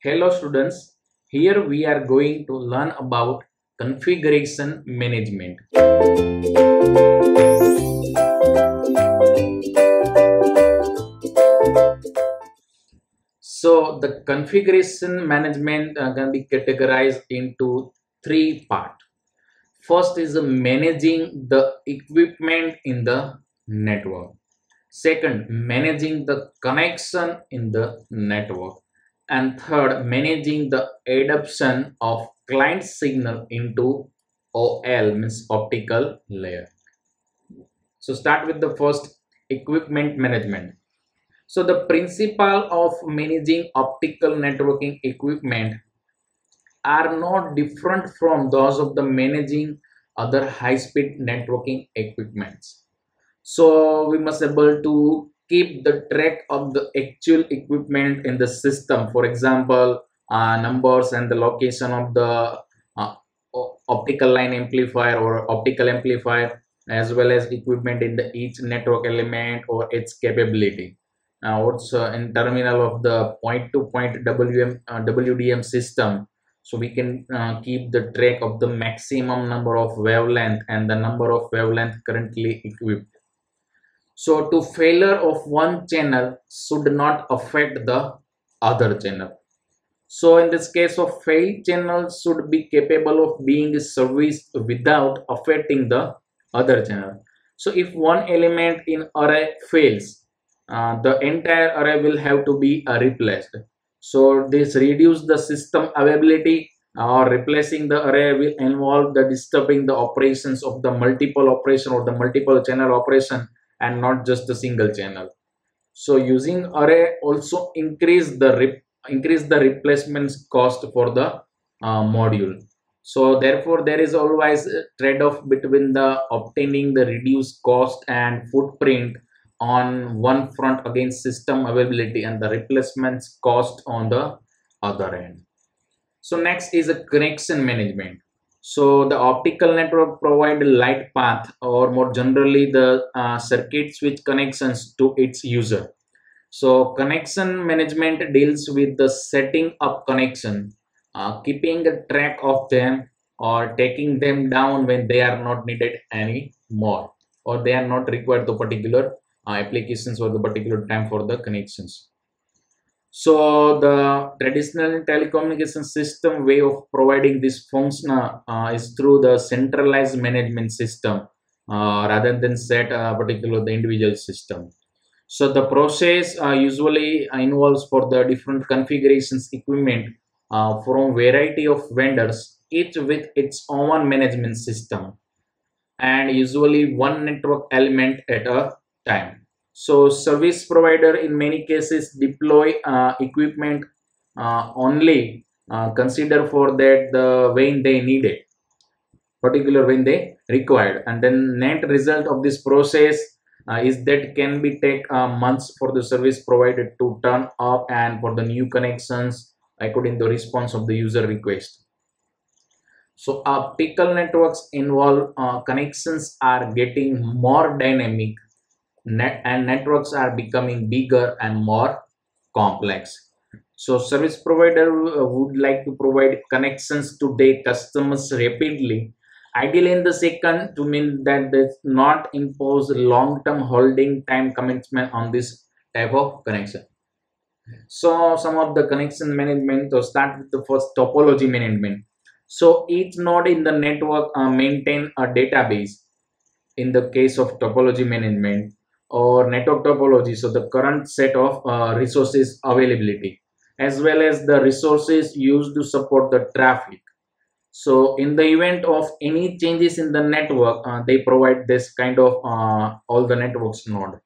Hello students, here we are going to learn about configuration management. So the configuration management uh, can be categorized into three parts. First is managing the equipment in the network. Second, managing the connection in the network and third managing the adoption of client signal into OL means optical layer. So start with the first equipment management. So the principle of managing optical networking equipment are not different from those of the managing other high-speed networking equipments. So we must able to keep the track of the actual equipment in the system. For example uh, numbers and the location of the uh, optical line amplifier or optical amplifier as well as equipment in the each network element or its capability. Now also in terminal of the point to point WM, uh, WDM system. So we can uh, keep the track of the maximum number of wavelength and the number of wavelength currently equipped so to failure of one channel should not affect the other channel. So in this case of failed channel should be capable of being serviced without affecting the other channel. So if one element in array fails, uh, the entire array will have to be uh, replaced. So this reduce the system availability or replacing the array will involve the disturbing the operations of the multiple operation or the multiple channel operation and not just a single channel. So using array also increase the increase the replacements cost for the uh, module. So therefore there is always a trade-off between the obtaining the reduced cost and footprint on one front against system availability and the replacements cost on the other end. So next is a connection management so the optical network provide light path or more generally the uh, circuit switch connections to its user. So connection management deals with the setting up connection, uh, keeping a track of them or taking them down when they are not needed anymore or they are not required the particular uh, applications or the particular time for the connections. So the traditional telecommunication system way of providing this function uh, is through the centralized management system uh, rather than set a particular the individual system. So the process uh, usually involves for the different configurations equipment uh, from variety of vendors, each with its own management system and usually one network element at a time. So service provider in many cases deploy uh, equipment uh, only uh, consider for that the when they need it, particular when they required. And then net result of this process uh, is that can be take uh, months for the service provider to turn up and for the new connections according to the response of the user request. So optical networks involve uh, connections are getting more dynamic net and networks are becoming bigger and more complex. So service provider uh, would like to provide connections to their customers rapidly. Ideally in the second to mean that does not impose long-term holding time commitment on this type of connection. So some of the connection management to start with the first topology management. So each node in the network uh, maintain a database. In the case of topology management or network topology so the current set of uh, resources availability as well as the resources used to support the traffic. So in the event of any changes in the network uh, they provide this kind of uh, all the networks node.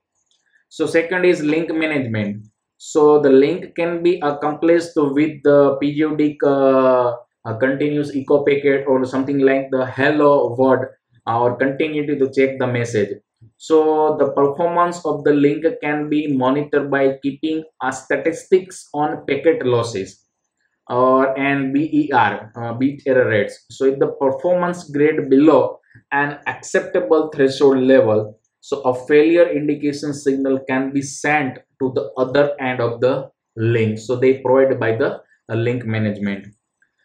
So second is link management. So the link can be accomplished with the periodic uh, continuous echo packet or something like the hello word or continue to check the message so the performance of the link can be monitored by keeping a statistics on packet losses or and BER, uh, error rates. So if the performance grade below an acceptable threshold level, so a failure indication signal can be sent to the other end of the link. So they provide by the uh, link management.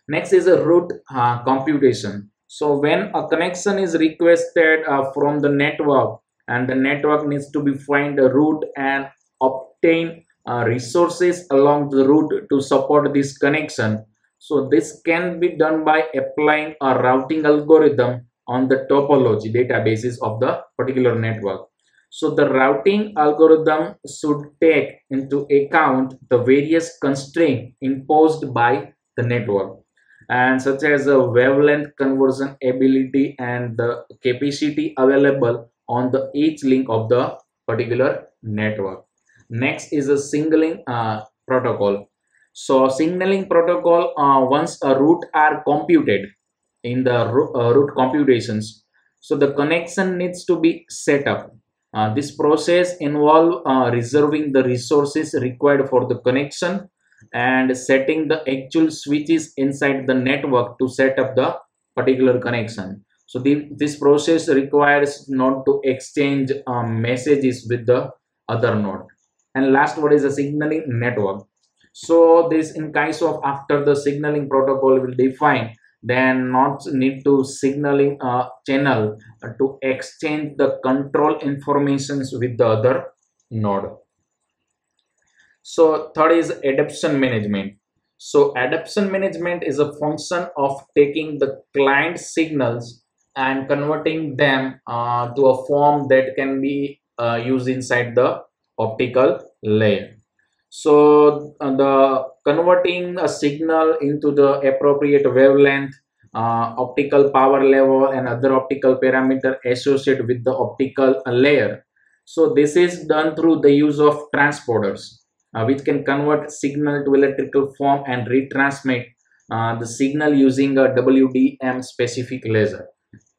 Next is a route uh, computation. So when a connection is requested uh, from the network and the network needs to be find a route and obtain uh, resources along the route to support this connection. So this can be done by applying a routing algorithm on the topology databases of the particular network. So the routing algorithm should take into account the various constraints imposed by the network and such as the wavelength conversion ability and the capacity available on the each link of the particular network. Next is a signaling uh, protocol. So signaling protocol uh, once a route are computed in the uh, route computations. So the connection needs to be set up. Uh, this process involve uh, reserving the resources required for the connection and setting the actual switches inside the network to set up the particular connection so the, this process requires node to exchange um, messages with the other node. And last what is a signaling network. So this in case of after the signaling protocol will define then nodes need to signaling a channel to exchange the control informations with the other node. So third is adaptation management. So adaptation management is a function of taking the client signals and converting them uh, to a form that can be uh, used inside the optical layer. So uh, the converting a signal into the appropriate wavelength, uh, optical power level and other optical parameter associated with the optical layer. So this is done through the use of transponders uh, which can convert signal to electrical form and retransmit the signal using a WDM specific laser.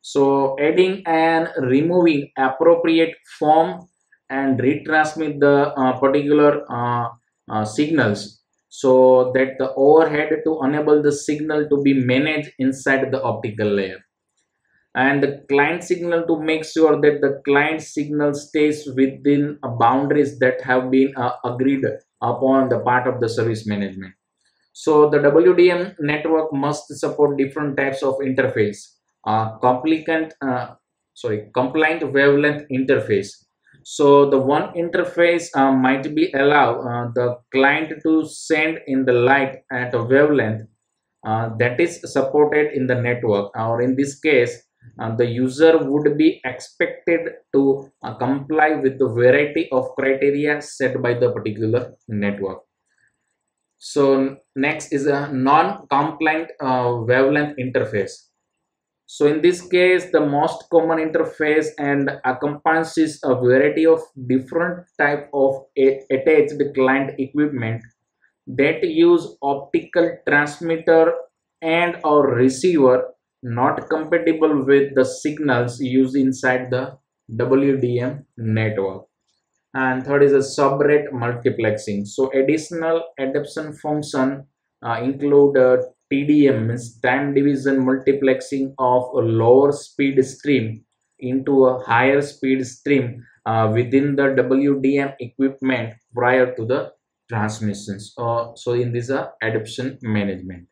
So adding and removing appropriate form and retransmit the uh, particular uh, uh, signals. So that the overhead to enable the signal to be managed inside the optical layer. And the client signal to make sure that the client signal stays within a boundaries that have been uh, agreed upon the part of the service management. So the WDM network must support different types of interface, compliant, uh, sorry, compliant wavelength interface. So the one interface uh, might be allow uh, the client to send in the light at a wavelength uh, that is supported in the network or in this case uh, the user would be expected to uh, comply with the variety of criteria set by the particular network. So next is a non-compliant wavelength interface. So in this case, the most common interface and encompasses a variety of different type of attached client equipment that use optical transmitter and or receiver not compatible with the signals used inside the WDM network. And third is a subrate multiplexing. So additional adaptation function uh, include uh, TDM means time division multiplexing of a lower speed stream into a higher speed stream uh, within the WDM equipment prior to the transmissions. Uh, so in this uh, adaptation management.